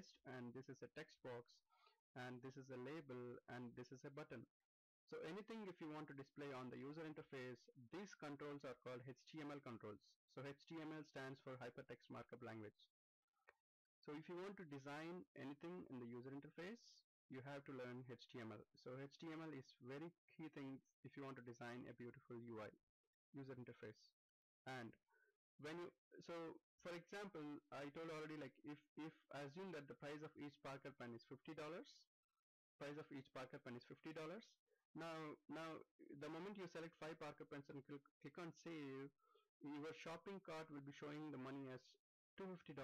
list and this is a text box and this is a label and this is a button so anything if you want to display on the user interface, these controls are called HTML controls. So HTML stands for Hypertext Markup Language. So if you want to design anything in the user interface, you have to learn HTML. So HTML is very key thing if you want to design a beautiful UI, user interface. And when you, so for example, I told already like if, if assume that the price of each Parker pen is $50, price of each Parker pen is $50, now, now the moment you select five Parker pens and click, click on save, your shopping cart will be showing the money as $250.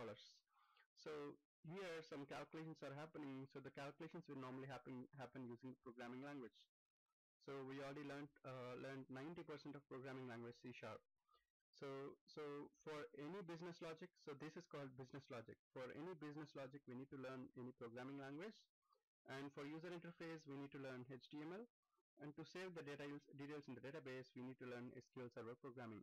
So here some calculations are happening. So the calculations will normally happen happen using programming language. So we already learned uh, learned 90% of programming language C sharp. So so for any business logic, so this is called business logic. For any business logic, we need to learn any programming language. And for user interface, we need to learn HTML and to save the details, details in the database, we need to learn SQL Server programming.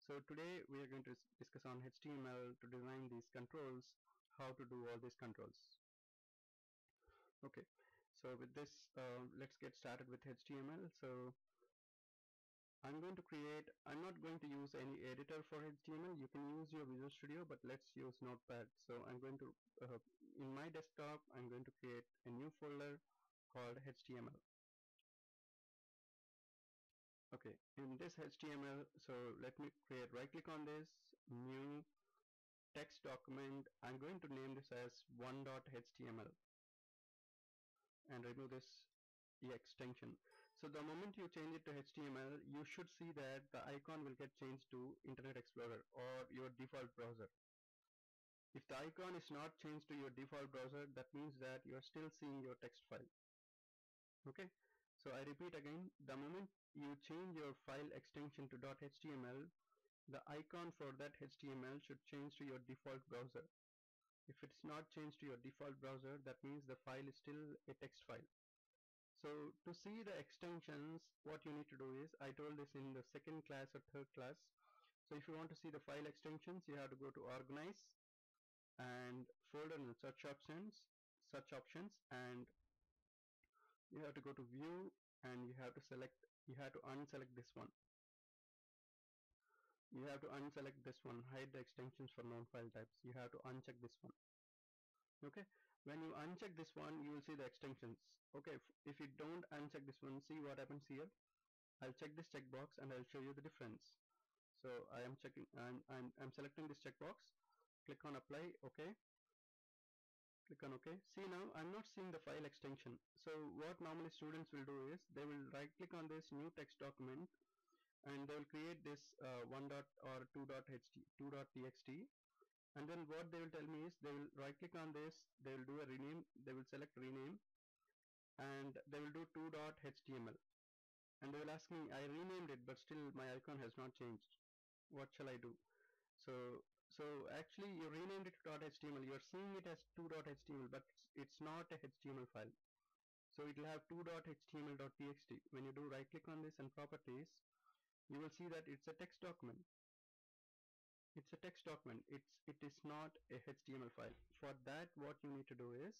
So today we are going to discuss on HTML to design these controls, how to do all these controls. Okay, so with this, uh, let's get started with HTML. So I'm going to create, I'm not going to use any editor for HTML. You can use your Visual Studio, but let's use Notepad. So I'm going to, uh, in my desktop, I'm going to create a new folder called HTML okay in this HTML so let me create right click on this new text document I'm going to name this as 1.html and remove this extension so the moment you change it to HTML you should see that the icon will get changed to Internet Explorer or your default browser if the icon is not changed to your default browser that means that you are still seeing your text file okay so I repeat again the moment you change your file extension to .html, the icon for that HTML should change to your default browser. If it's not changed to your default browser, that means the file is still a text file. So to see the extensions, what you need to do is, I told this in the second class or third class. So if you want to see the file extensions, you have to go to organize and folder and search options, search options, and you have to go to view and you have to select you have to unselect this one. You have to unselect this one. Hide the extensions for known file types. You have to uncheck this one. Okay when you uncheck this one you will see the extensions. Okay if, you don't uncheck this one see what happens here? I'll check this checkbox and I'll show you the difference. So I am checking I'm, I'm, I'm selecting this checkbox. Click on apply okay? Click on OK. See now I'm not seeing the file extension. So what normally students will do is they will right click on this new text document and they will create this uh, 1 dot or 2 dot ht 2 dot txt and then what they will tell me is they will right click on this they will do a rename they will select rename and they will do 2 dot html and they will ask me I renamed it but still my icon has not changed. What shall I do? So so actually you renamed it to .html you're seeing it as 2.html but it's not a html file. So it will have 2.html.txt when you do right click on this and properties you will see that it's a text document it's a text document. It's it is not a html file. For that what you need to do is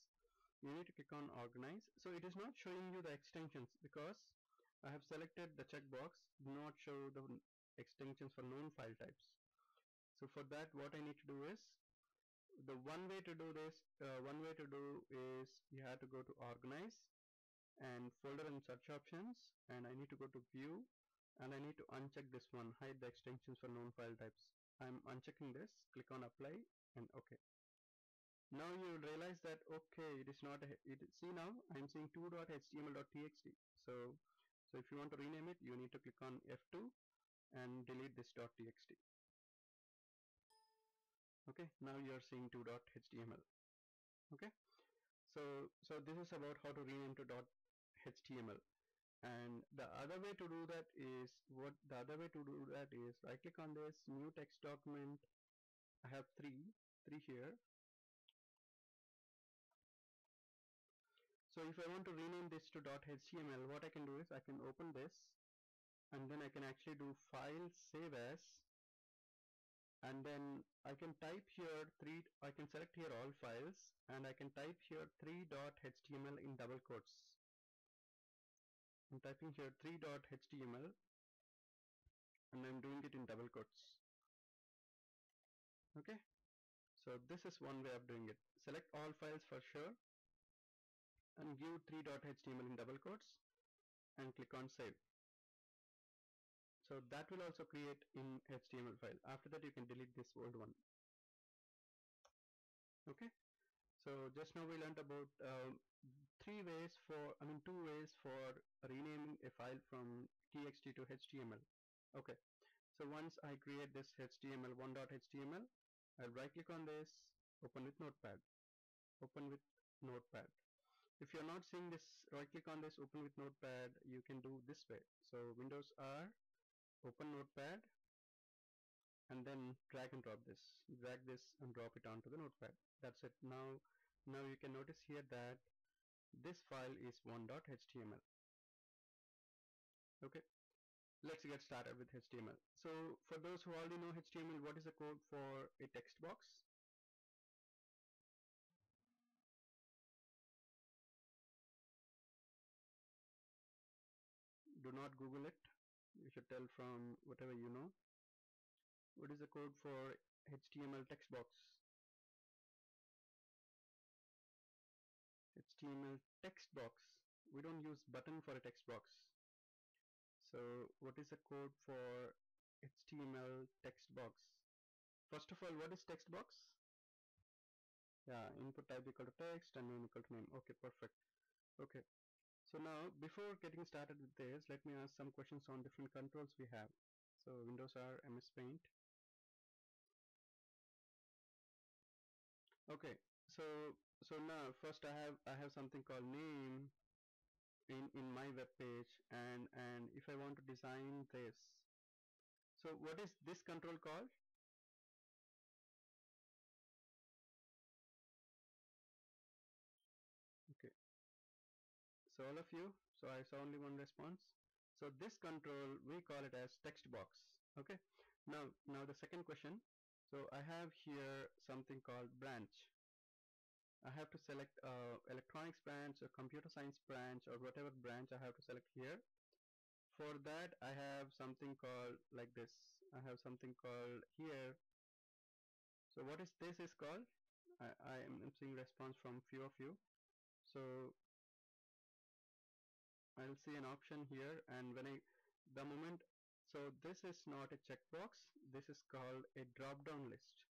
you need to click on organize. So it is not showing you the extensions because I have selected the checkbox do not show the extensions for known file types. So for that what I need to do is the one way to do this uh, one way to do is you have to go to organize and folder and search options and I need to go to view and I need to uncheck this one hide the extensions for known file types I'm unchecking this. Click on apply and okay. Now you realize that okay it is not a, it see now I'm seeing 2.html.txt so so if you want to rename it you need to click on F2 and delete this .txt okay now you are seeing 2.html okay so so this is about how to rename to .html and the other way to do that is what the other way to do that is right click on this new text document. I have three three here. So if I want to rename this to .html what I can do is I can open this and then I can actually do file save as. And then I can type here three I can select here all files and I can type here 3.html in double quotes I'm typing here 3.html and I'm doing it in double quotes. Okay? So this is one way of doing it. Select all files for sure and give 3.html in double quotes and click on save. So that will also create in HTML file. After that you can delete this old one. Okay? So just now we learned about um, three ways for I mean two ways for renaming a file from txt to HTML. Okay. So once I create this HTML 1.html I'll right click on this open with notepad. Open with notepad. If you're not seeing this right click on this open with notepad you can do this way. So windows R open notepad and then drag and drop this. Drag this and drop it onto the notepad. That's it. Now now you can notice here that this file is 1.html okay let's get started with HTML so for those who already know HTML what is the code for a text box? Do not google it. You should tell from whatever you know. What is the code for HTML text box HTML text box. We don't use button for a text box. So what is the code for HTML text box? First of all what is text box? Yeah input type equal to text and name equal to name. Okay perfect. Okay. So now before getting started with this let me ask some questions on different controls we have. So windows R MS Paint. Okay so so now first I have I have something called name in in my web page and and if I want to design this. So what is this control called? Okay. So all of you so I saw only one response. So this control we call it as text box. Okay. Now now the second question. So I have here something called branch I have to select uh, electronics branch or computer science branch or whatever branch I have to select here. For that I have something called like this I have something called here. So what is this is called? I, I am seeing response from few of you. So I'll see an option here and when I the moment so this is not a checkbox. This is called a drop down list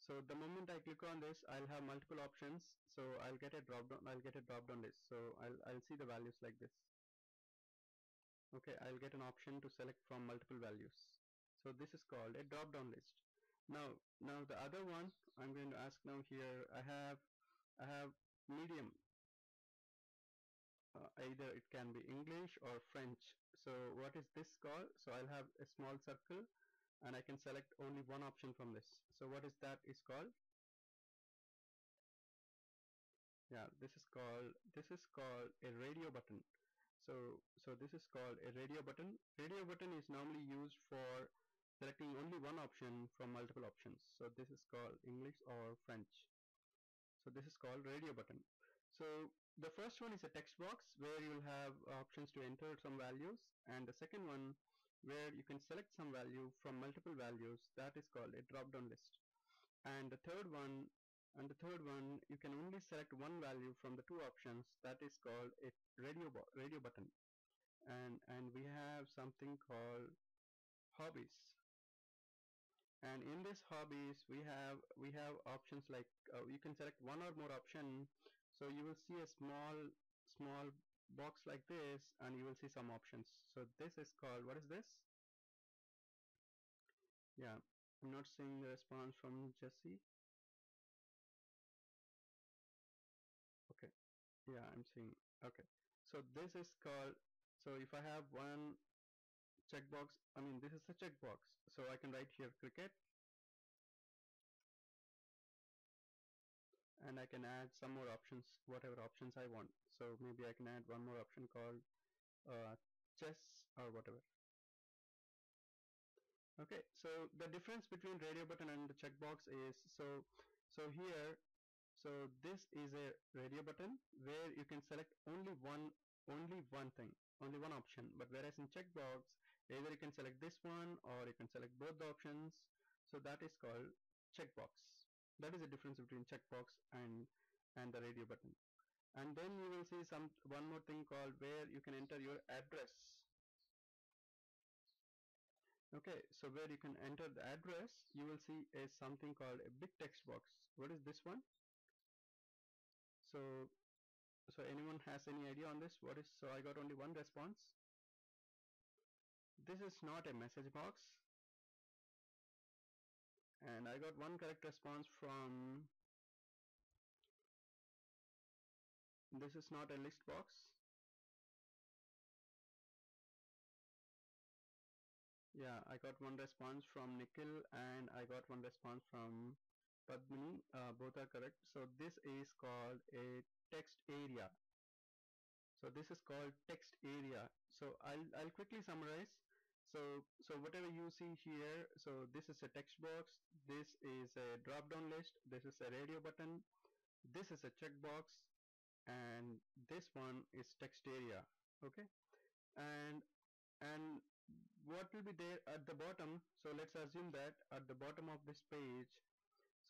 so the moment I click on this I'll have multiple options. So I'll get a drop down I'll get a drop down list. So I'll, I'll see the values like this. Okay I'll get an option to select from multiple values. So this is called a drop down list. Now now the other one I'm going to ask now here I have I have medium. Uh, either it can be English or French. So what is this called? So I'll have a small circle and I can select only one option from this. So what is that is called? Yeah this is called this is called a radio button. So so this is called a radio button. Radio button is normally used for selecting only one option from multiple options. So this is called English or French. So this is called radio button. So the first one is a text box where you will have options to enter some values. And the second one where you can select some value from multiple values that is called a drop down list. And the third one and the third one you can only select one value from the two options that is called a radio radio button. And and we have something called hobbies. And in this hobbies we have we have options like uh, you can select one or more option. So you will see a small small box like this and you will see some options. So this is called what is this? Yeah I'm not seeing the response from Jesse. Okay yeah I'm seeing okay. So this is called so if I have one checkbox I mean this is a checkbox. So I can write here cricket and I can add some more options whatever options I want. So maybe I can add one more option called uh, chess or whatever. Okay so the difference between radio button and the checkbox is so so here so this is a radio button where you can select only one only one thing only one option. But whereas in checkbox either you can select this one or you can select both the options. So that is called checkbox that is the difference between checkbox and and the radio button. And then you will see some one more thing called where you can enter your address. Okay so where you can enter the address you will see a something called a big text box. What is this one? So so anyone has any idea on this? What is so I got only one response. This is not a message box and I got one correct response from this is not a list box. Yeah I got one response from Nikhil and I got one response from Padmini. Uh, both are correct. So this is called a text area. So this is called text area. So I'll, I'll quickly summarize so so whatever you see here so this is a text box. This is a drop down list. This is a radio button. This is a checkbox and this one is text area. Okay? And and what will be there at the bottom? So let's assume that at the bottom of this page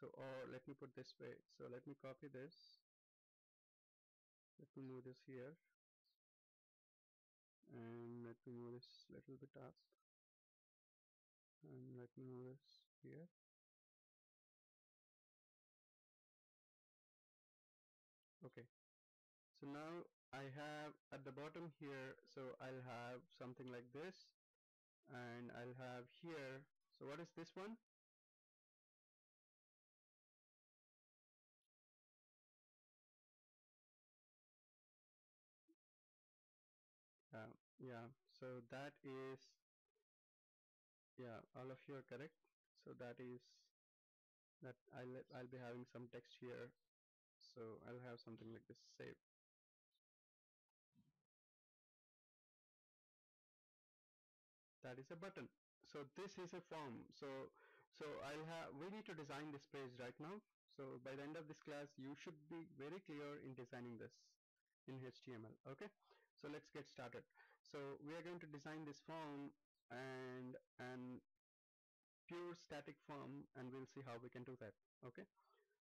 so or let me put this way. So let me copy this. Let me move this here and let me move this little bit up and let me move this here. Okay. So now I have at the bottom here so I'll have something like this. And I'll have here. So what is this one yeah so that is yeah all of you are correct. So that is that I'll I'll be having some text here. So I'll have something like this save that is a button. So this is a form. So so I'll have we need to design this page right now. So by the end of this class you should be very clear in designing this in HTML okay? So let's get started so we are going to design this form and and pure static form and we'll see how we can do that okay?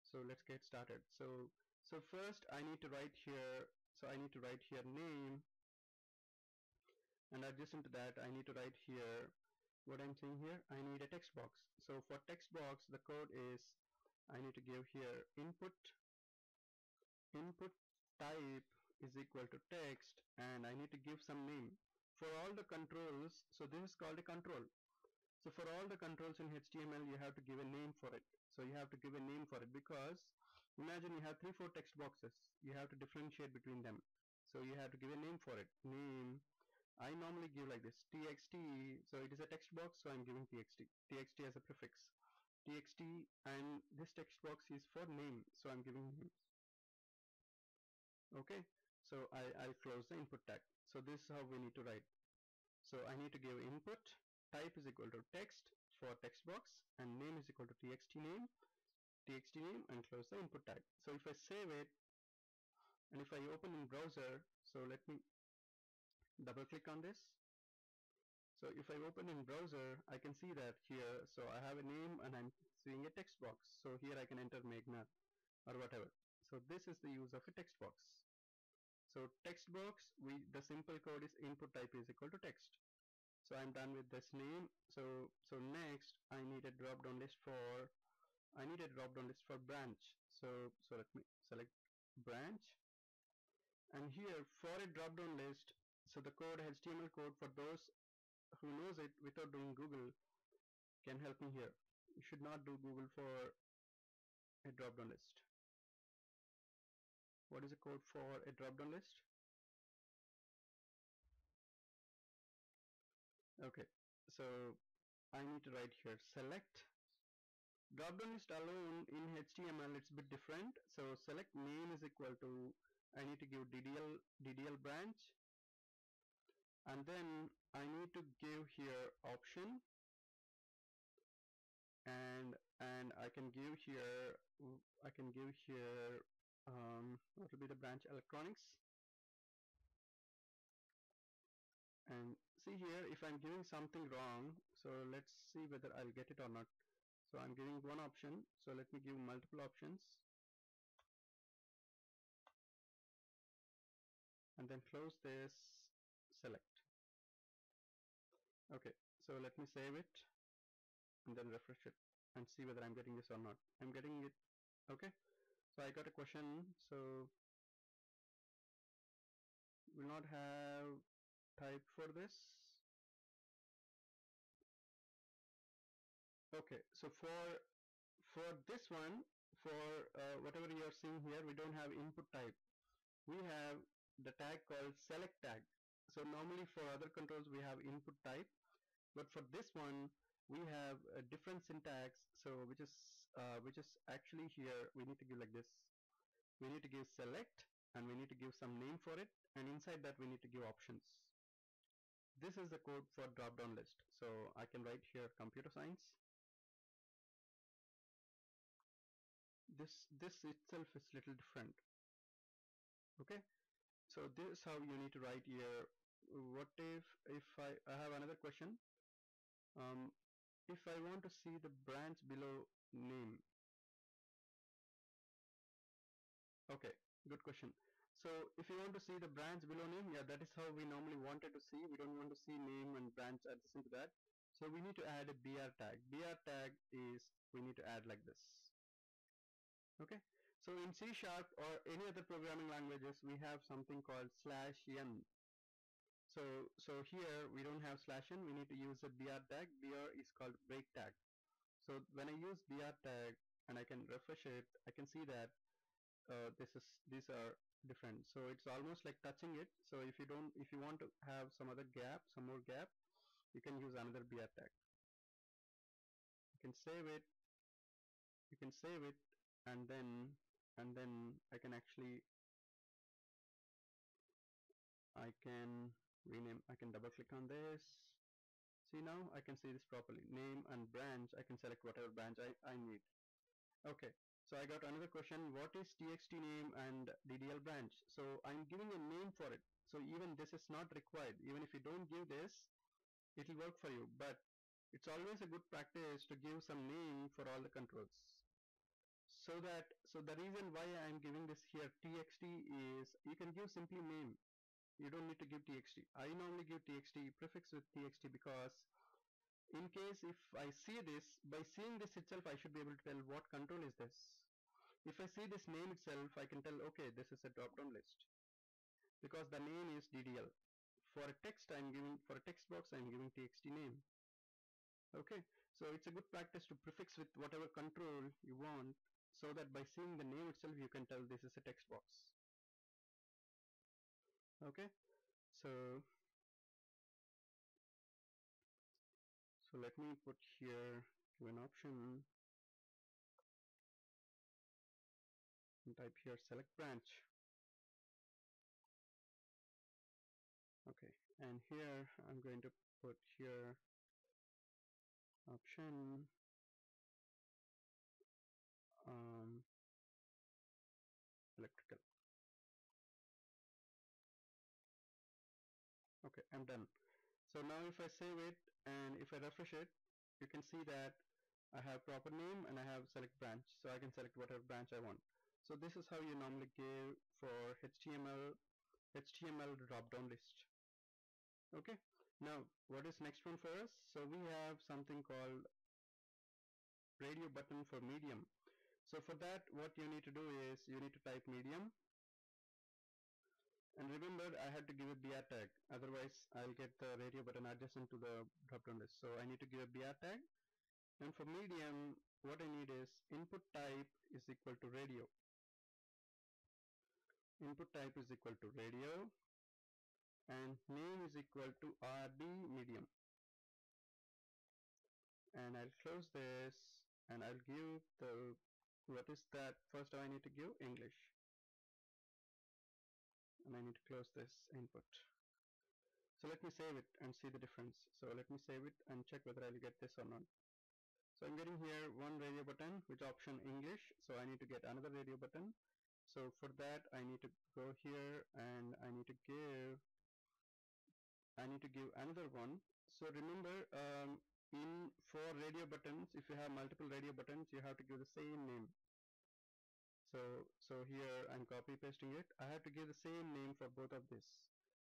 So let's get started. So so first I need to write here so I need to write here name. And adjacent to that I need to write here what I'm saying here. I need a text box. So for text box the code is I need to give here input input type is equal to text and I need to give some name for all the controls. So this is called a control. So for all the controls in HTML you have to give a name for it. So you have to give a name for it because imagine you have three four text boxes. You have to differentiate between them. So you have to give a name for it. Name. I normally give like this txt so it is a text box so I'm giving txt txt as a prefix. Txt and this text box is for name so I'm giving name okay so I, I'll close the input tag. So this is how we need to write. So I need to give input. Type is equal to text for text box and name is equal to txt name txt name and close the input tag. So if I save it and if I open in browser so let me double click on this. So if I open in browser I can see that here. So I have a name and I'm seeing a text box. So here I can enter Meghna or whatever. So this is the use of a text box so text box we the simple code is input type is equal to text. So I'm done with this name. So so next I need a drop down list for I need a drop down list for branch. So so let me select branch. And here for a drop down list so the code HTML code for those who knows it without doing Google can help me here. You should not do Google for a drop down list what is the code for a drop down list? Okay so I need to write here select. Drop down list alone in HTML it's a bit different. So select name is equal to I need to give DDL DDL branch. And then I need to give here option. And and I can give here I can give here um, what will be the branch electronics. And see here if I'm giving something wrong so let's see whether I'll get it or not. So I'm giving one option. So let me give multiple options. And then close this select. Okay so let me save it and then refresh it and see whether I'm getting this or not. I'm getting it okay so I got a question. So will not have type for this. Okay so for for this one for uh, whatever you are seeing here we don't have input type. We have the tag called select tag. So normally for other controls we have input type. But for this one we have a different syntax so which is uh, which is actually here we need to give like this. We need to give select and we need to give some name for it. And inside that we need to give options. This is the code for drop down list. So I can write here computer science. This this itself is little different. Okay? So this is how you need to write here. What if if I, I have another question. Um, if I want to see the branch below name. Okay good question. So if you want to see the branch below name yeah that is how we normally wanted to see. We don't want to see name and branch adjacent to that. So we need to add a br tag. Br tag is we need to add like this. Okay? So in C sharp or any other programming languages we have something called slash n so so here we don't have slash n we need to use a br tag. Br is called break tag. So when I use br tag and I can refresh it I can see that uh, this is these are different. So it's almost like touching it. So if you don't if you want to have some other gap some more gap you can use another br tag. You can save it. You can save it and then and then I can actually I can rename I can double click on this. See now I can see this properly. Name and branch I can select whatever branch I, I need. Okay so I got another question. What is txt name and ddl branch? So I'm giving a name for it. So even this is not required. Even if you don't give this it will work for you. But it's always a good practice to give some name for all the controls. So that so the reason why I'm giving this here txt is you can give simply name you don't need to give txt I normally give txt prefix with txt because in case if I see this by seeing this itself I should be able to tell what control is this. If I see this name itself I can tell okay this is a drop down list because the name is DDL for a text I'm giving for a text box I'm giving txt name. Okay so it's a good practice to prefix with whatever control you want so that by seeing the name itself you can tell this is a text box okay. So so let me put here an option. And type here select branch. Okay. And here I'm going to put here option I'm done. So now if I save it and if I refresh it you can see that I have proper name and I have select branch. So I can select whatever branch I want. So this is how you normally give for HTML HTML drop down list. Okay. Now what is next one for us? So we have something called radio button for medium. So for that what you need to do is you need to type medium and remember I had to give a BR tag. Otherwise I'll get the radio button adjacent to the drop down list. So I need to give a BR tag. And for medium what I need is input type is equal to radio. Input type is equal to radio. And name is equal to RD medium. And I'll close this. And I'll give the what is that? First I need to give English and I need to close this input. So let me save it and see the difference. So let me save it and check whether I'll get this or not. So I'm getting here one radio button which option English. So I need to get another radio button. So for that I need to go here and I need to give I need to give another one. So remember um, in for radio buttons if you have multiple radio buttons you have to give the same name so so here I'm copy pasting it. I have to give the same name for both of this.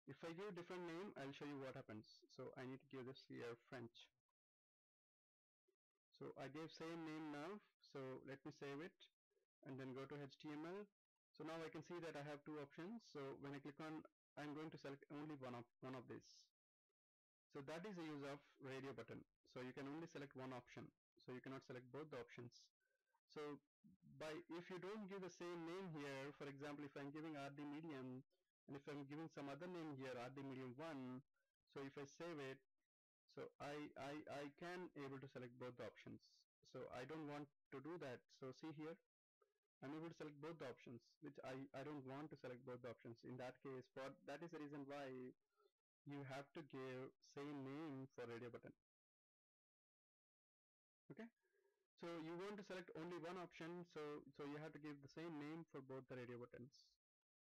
If I give different name I'll show you what happens. So I need to give this here French. So I gave same name now. So let me save it and then go to HTML so now I can see that I have two options. So when I click on I'm going to select only one of one of these so that is the use of radio button. So you can only select one option. So you cannot select both the options so by if you don't give the same name here for example if I'm giving RD medium and if I'm giving some other name here RD medium 1 so if I save it so I, I I can able to select both the options. So I don't want to do that. So see here I'm able to select both the options which I, I don't want to select both the options. In that case for that is the reason why you have to give same name for radio button. Okay so you want to select only one option so so you have to give the same name for both the radio buttons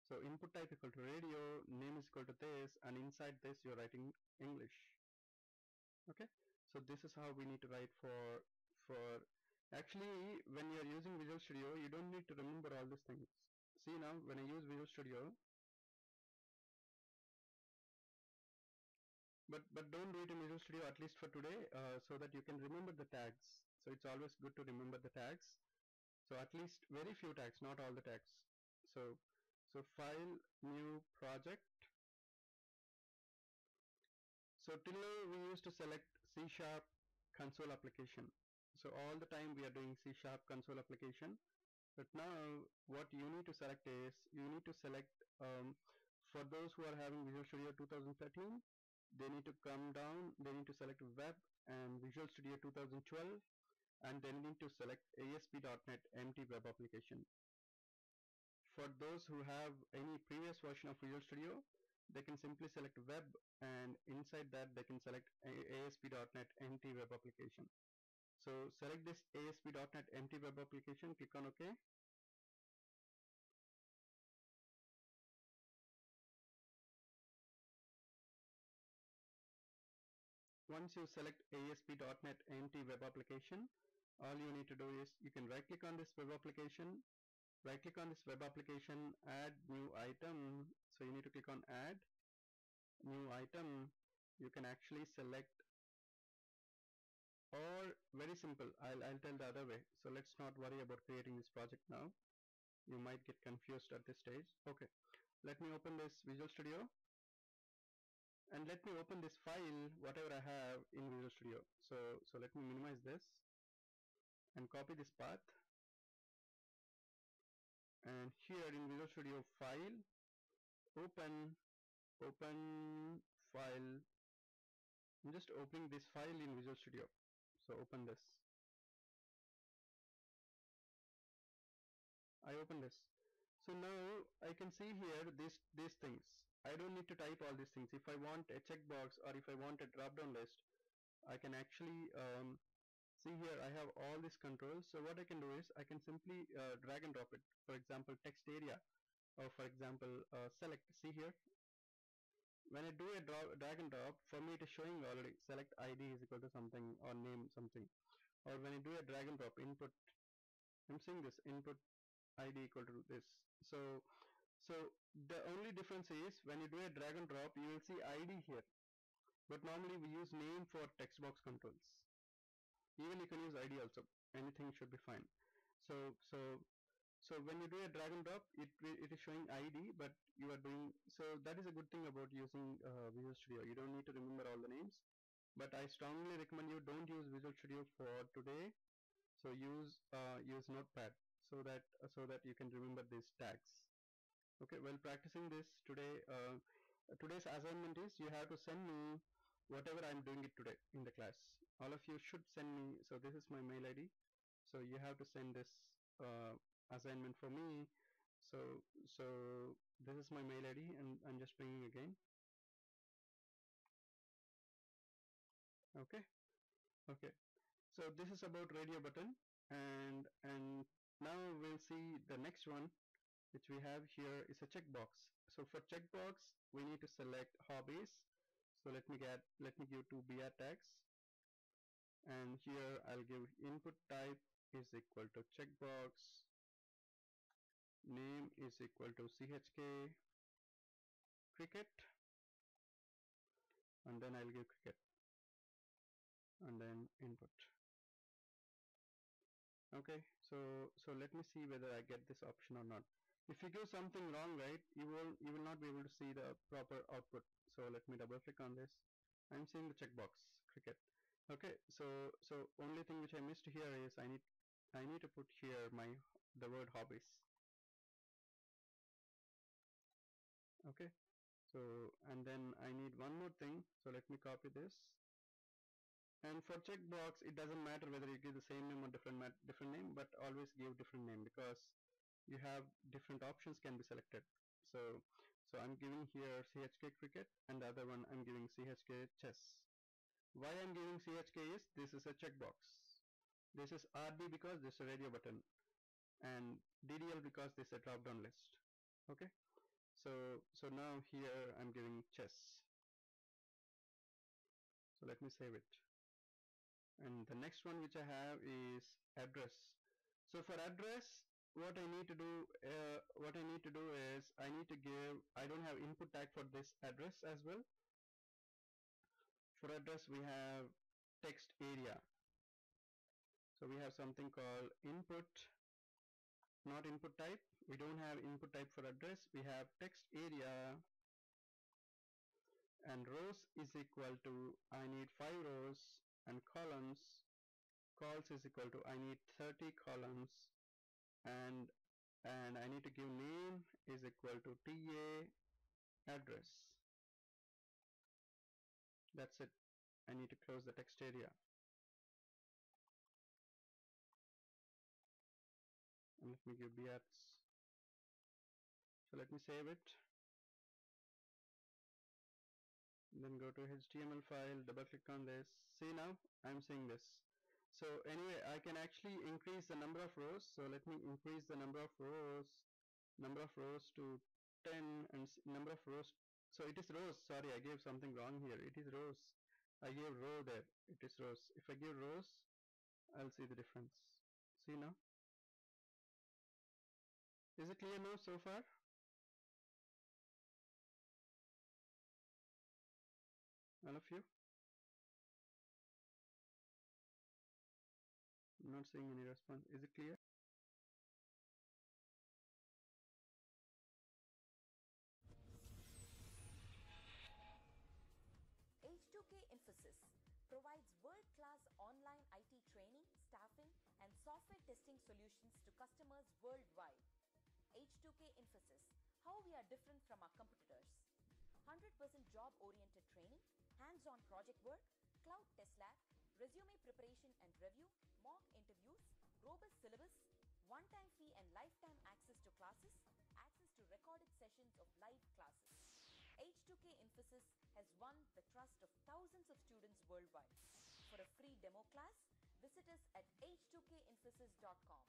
so input type equal to radio name is equal to this and inside this you're writing English okay so this is how we need to write for for Actually, when you're using Visual Studio, you don't need to remember all these things. See now, when I use Visual Studio, but but don't do it in Visual Studio at least for today, uh, so that you can remember the tags. So it's always good to remember the tags. So at least very few tags, not all the tags. So so file, new project. So till now we used to select C sharp console application so all the time we are doing C sharp console application but now what you need to select is you need to select um, for those who are having Visual Studio 2013 they need to come down they need to select web and Visual Studio 2012 and then need to select ASP.NET empty web application for those who have any previous version of Visual Studio they can simply select web and inside that they can select ASP.NET empty web application so select this ASP.NET empty web application, click on OK. Once you select ASP.NET empty web application, all you need to do is you can right click on this web application, right click on this web application, add new item. So you need to click on add new item. You can actually select or very simple I'll, I'll tell the other way so let's not worry about creating this project now you might get confused at this stage okay let me open this Visual Studio and let me open this file whatever I have in Visual Studio. So so let me minimize this and copy this path. And here in Visual Studio file open open file. I'm just opening this file in Visual Studio. So open this. I open this. So now I can see here these these things I don't need to type all these things. If I want a checkbox or if I want a drop down list I can actually um, see here I have all these controls. So what I can do is I can simply uh, drag and drop it. For example text area. Or for example uh, select. See here? When I do a drag and drop, for me it is showing already. Select ID is equal to something or name something. Or when I do a drag and drop input, I'm seeing this input ID equal to this. So, so the only difference is when you do a drag and drop, you will see ID here. But normally we use name for text box controls. Even you can use ID also. Anything should be fine. So, so so when you do a drag and drop, it it is showing ID, but you are doing so that is a good thing about using uh, Visual Studio. You don't need to remember all the names, but I strongly recommend you don't use Visual Studio for today. So use uh, use Notepad so that so that you can remember these tags. Okay, while practicing this today, uh, today's assignment is you have to send me whatever I'm doing it today in the class. All of you should send me. So this is my mail ID. So you have to send this uh, assignment for me so so this is my mail id and i'm just bringing again okay okay so this is about radio button and and now we'll see the next one which we have here is a checkbox. So for checkbox we need to select hobbies. So let me get let me give two br tags and here I'll give input type is equal to checkbox. Name is equal to chk cricket. And then I'll give cricket. And then input. Okay so so let me see whether I get this option or not if you do something wrong right you will you will not be able to see the proper output. So let me double click on this. I'm seeing the checkbox cricket. Okay so so only thing which I missed here is I need I need to put here my the word hobbies. Okay so and then I need one more thing. So let me copy this. And for checkbox it doesn't matter whether you give the same name or different different name but always give different name because you have different options can be selected. So so I'm giving here CHK cricket and the other one I'm giving CHK chess. Why I'm giving CHK is this is a checkbox. This is RB because this is a radio button and DDL because this is a drop down list. Okay? So so now here I'm giving chess. So let me save it. And the next one which I have is address. So for address what I need to do uh, what I need to do is I need to give I don't have input tag for this address as well. For address we have text area. So we have something called input not input type. We don't have input type for address. We have text area. And rows is equal to I need 5 rows and columns. Cols is equal to I need 30 columns and and I need to give name is equal to TA address. That's it. I need to close the text area. And let me give BRs so let me save it. Then go to HTML file double click on this. See now I'm seeing this so anyway I can actually increase the number of rows. So let me increase the number of rows number of rows to 10 and number of rows. So it is rows. Sorry I gave something wrong here. It is rows. I gave row there. It is rows. If I give rows I'll see the difference. See now? Is it clear now so far? All of you not seeing any response. Is it clear? H2K Infosys provides world-class online IT training, staffing, and software testing solutions to customers worldwide. H2K Infosys, how we are different from our competitors. 100% job-oriented training, hands-on project work, cloud test lab, resume preparation and review, mock interviews, robust syllabus, one-time fee and lifetime access to classes, access to recorded sessions of live classes. H2K Infosys has won the trust of thousands of students worldwide. For a free demo class, visit us at h2kinfosys.com.